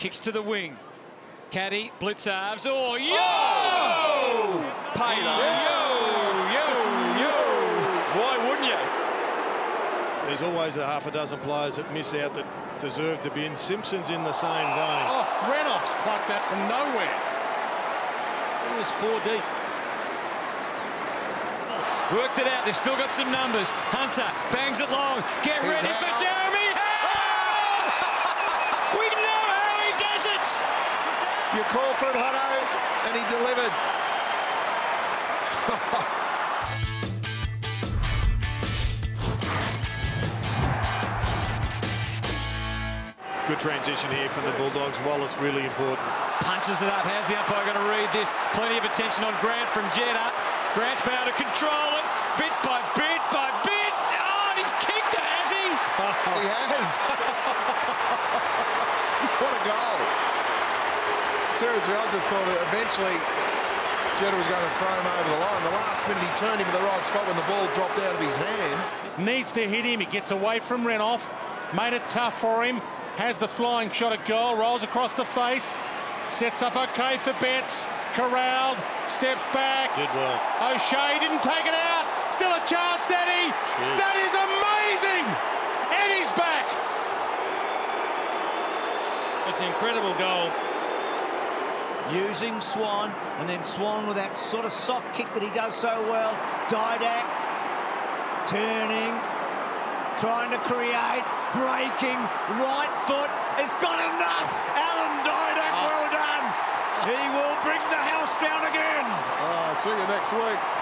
Kicks to the wing. Caddy, Blitzarves. Oh, yo! Oh! Pay those. Yo, yo, yo. Why wouldn't you? There's always a half a dozen players that miss out that deserve to be in. Simpson's in the same vein. Oh, Renouf's plucked that from nowhere. It was four deep. Worked it out. They've still got some numbers. Hunter bangs it long. Get He's ready for out. Jeremy Howe! we know how he does it! You called for it, Hutto, and he delivered. Good transition here from the Bulldogs. Wallace really important. Punches it up. How's the umpire going to read this? Plenty of attention on Grant from Jetta. Grant's been able to control it bit by bit by bit. Oh, and he's kicked it, has he? He has. what a. Seriously, I just thought that eventually Jetta was going to throw him over the line. The last minute he turned him to the right spot when the ball dropped out of his hand. Needs to hit him. He gets away from Renouf. Made it tough for him. Has the flying shot at goal. Rolls across the face. Sets up okay for Betts. Corralled. Steps back. Did well. O'Shea didn't take it out. Still a chance, Eddie. That is amazing. Eddie's back. It's an incredible goal. Using Swan, and then Swan with that sort of soft kick that he does so well. Didak turning, trying to create, breaking, right foot. It's got enough. Alan Didak, ah. well done. He will bring the house down again. Oh, see you next week.